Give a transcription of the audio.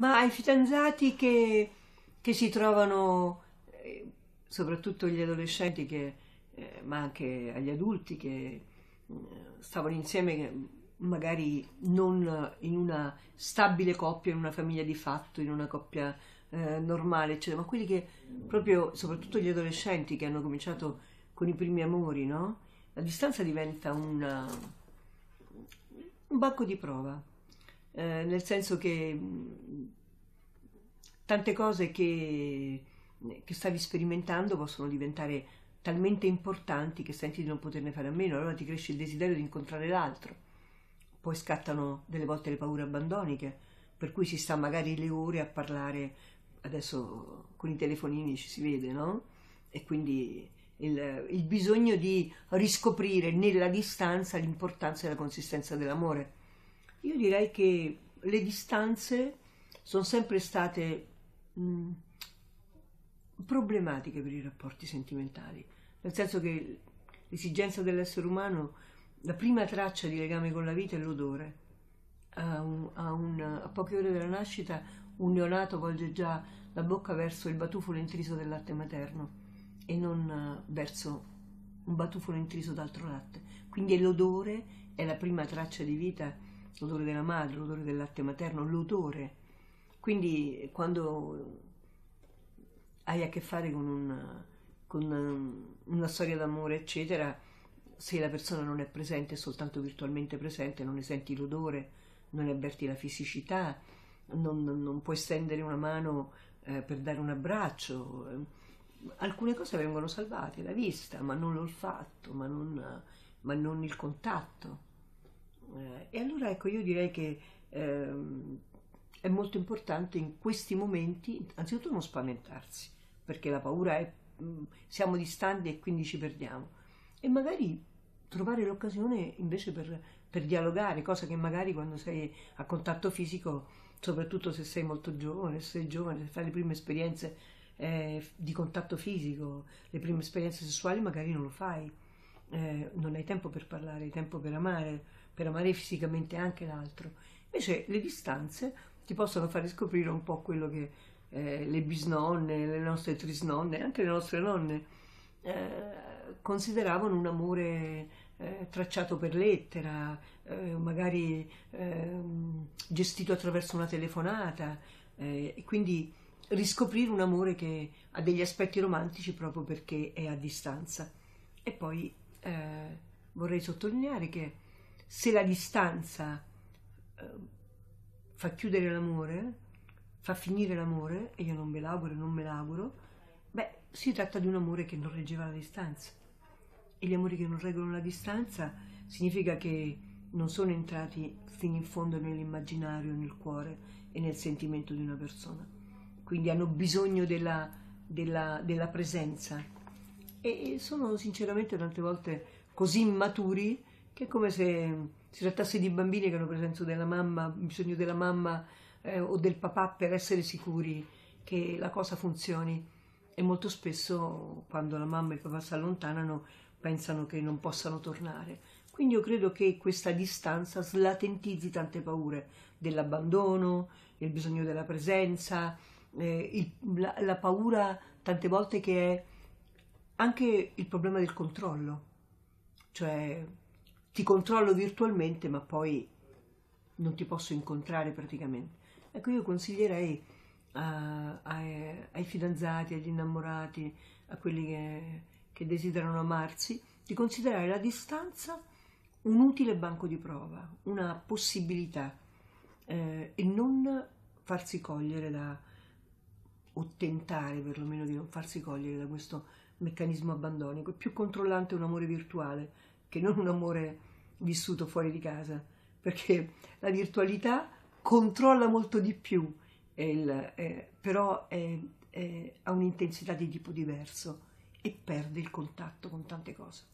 Ma ai fidanzati che, che si trovano, eh, soprattutto gli adolescenti, che, eh, ma anche agli adulti che eh, stavano insieme magari non in una stabile coppia, in una famiglia di fatto, in una coppia eh, normale, eccetera, ma quelli che proprio, soprattutto gli adolescenti che hanno cominciato con i primi amori, no? La distanza diventa una, un banco di prova, eh, nel senso che tante cose che, che stavi sperimentando possono diventare talmente importanti che senti di non poterne fare a meno, allora ti cresce il desiderio di incontrare l'altro. Poi scattano delle volte le paure abbandoniche, per cui si sta magari le ore a parlare, adesso con i telefonini ci si vede, no? E quindi il, il bisogno di riscoprire nella distanza l'importanza e la consistenza dell'amore. Io direi che le distanze sono sempre state mh, problematiche per i rapporti sentimentali, nel senso che l'esigenza dell'essere umano, la prima traccia di legame con la vita è l'odore. A, un, a, un, a poche ore dalla nascita un neonato volge già la bocca verso il batufolo intriso del latte materno e non eh, verso un batufolo intriso d'altro latte. Quindi l'odore è la prima traccia di vita, l'odore della madre, l'odore del latte materno, l'odore. Quindi quando hai a che fare con, un, con um, una storia d'amore, eccetera, se la persona non è presente, è soltanto virtualmente presente, non ne senti l'odore, non ne avverti la fisicità, non, non puoi stendere una mano eh, per dare un abbraccio alcune cose vengono salvate, la vista, ma non l'olfatto, ma non, ma non il contatto. Eh, e allora ecco, io direi che eh, è molto importante in questi momenti, anzitutto non spaventarsi, perché la paura è mm, siamo distanti e quindi ci perdiamo. E magari trovare l'occasione invece per, per dialogare, cosa che magari quando sei a contatto fisico, soprattutto se sei molto giovane, se sei giovane, se fai le prime esperienze eh, di contatto fisico, le prime esperienze sessuali magari non lo fai, eh, non hai tempo per parlare, hai tempo per amare, per amare fisicamente anche l'altro. Invece le distanze ti possono fare scoprire un po' quello che eh, le bisnonne, le nostre trisnonne, anche le nostre nonne eh, consideravano un amore eh, tracciato per lettera, eh, magari ehm, gestito attraverso una telefonata e quindi riscoprire un amore che ha degli aspetti romantici proprio perché è a distanza. E poi eh, vorrei sottolineare che se la distanza eh, fa chiudere l'amore, fa finire l'amore, e io non me l'auguro non me l'auguro, beh, si tratta di un amore che non reggeva la distanza. E gli amori che non reggono la distanza significa che non sono entrati fino in fondo nell'immaginario, nel cuore e nel sentimento di una persona quindi hanno bisogno della, della, della presenza e sono sinceramente tante volte così immaturi che è come se si trattasse di bambini che hanno presenza della mamma, bisogno della mamma eh, o del papà per essere sicuri che la cosa funzioni e molto spesso quando la mamma e il papà si allontanano pensano che non possano tornare. Quindi io credo che questa distanza slatentizzi tante paure dell'abbandono, il bisogno della presenza, eh, il, la, la paura tante volte che è anche il problema del controllo, cioè ti controllo virtualmente ma poi non ti posso incontrare praticamente. Ecco, io consiglierei a, a, ai fidanzati, agli innamorati, a quelli che, che, desiderano amarsi, di considerare la distanza un utile banco di prova, una possibilità eh, e non farsi cogliere da, o tentare perlomeno di non farsi cogliere da questo meccanismo abbandonico. È più controllante un amore virtuale che non un amore vissuto fuori di casa, perché la virtualità controlla molto di più, il, eh, però è, è, ha un'intensità di tipo diverso e perde il contatto con tante cose.